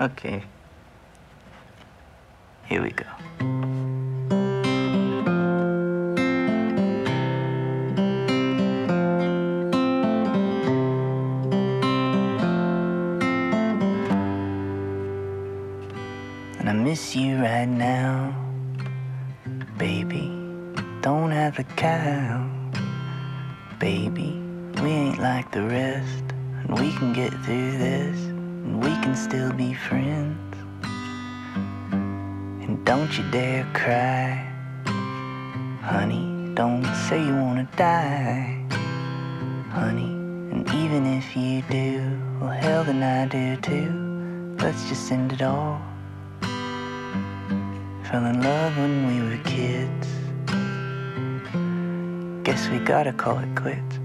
Okay. Here we go. And I miss you right now, baby. Don't have a cow, baby. We ain't like the rest, and we can get through this, and we can still be friends. And don't you dare cry, honey. Don't say you wanna die, honey. And even if you do, well, hell, then I do too. Let's just end it all. Fell in love when we were kids. Guess we gotta call it quits.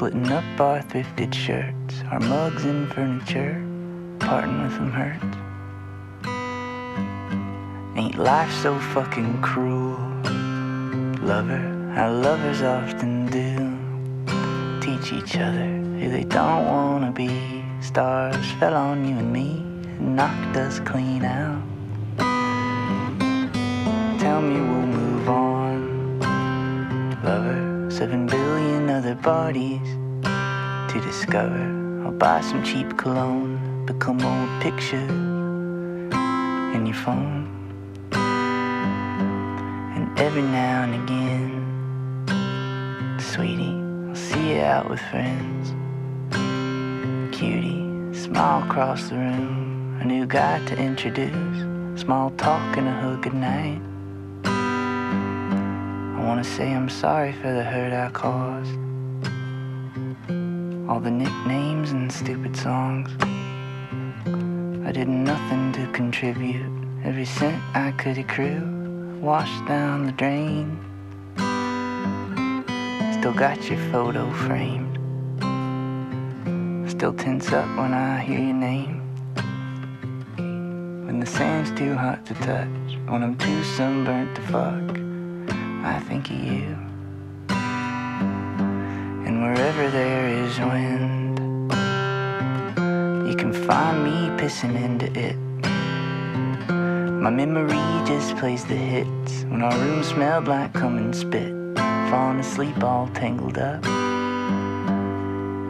Splitting up our thrifted shirts, our mugs and furniture, parting with them hurts. Ain't life so fucking cruel, lover? How lovers often do teach each other who they don't wanna be. Stars fell on you and me and knocked us clean out. Tell me we'll move. Seven billion other bodies to discover. I'll buy some cheap cologne, become old pictures in your phone. And every now and again, sweetie, I'll see you out with friends. Cutie, smile across the room, a new guy to introduce. Small talk and a hug goodnight. I wanna say I'm sorry for the hurt I caused. All the nicknames and stupid songs. I did nothing to contribute. Every cent I could accrue washed down the drain. Still got your photo framed. Still tense up when I hear your name. When the sand's too hot to touch, when I'm too sunburnt to fuck, I think of you. And wherever there is wind, you can find me pissing into it. My memory just plays the hits when our room smelled like cum and spit. Falling asleep all tangled up.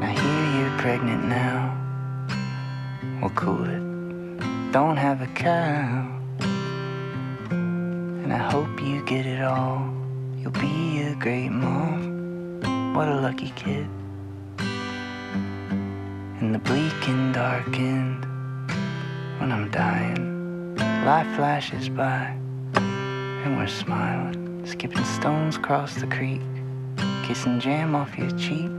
I hear you're pregnant now. Well, cool it. Don't have a cow. And I hope you get it all. You'll be a great mom. What a lucky kid. In the bleak and dark end, when I'm dying, life flashes by, and we're smiling, skipping stones across the creek, kissing jam off your cheek,